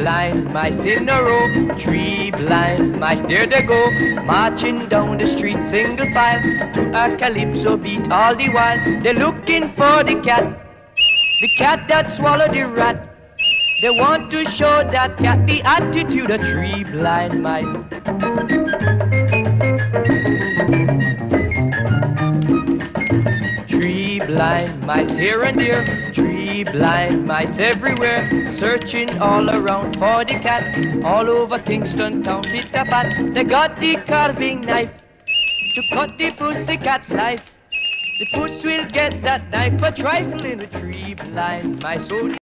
blind mice in a row. Three blind mice, there they go, marching down the street single file to a calypso beat all the while. They're looking for the cat, the cat that swallowed the rat. They want to show that cat the attitude of three blind mice. Blind mice here and there, three blind mice everywhere, searching all around for the cat, all over Kingston town, pit a pat. They got the carving knife to cut the pussy cat's life. The puss will get that knife for trifling with tree blind mice. So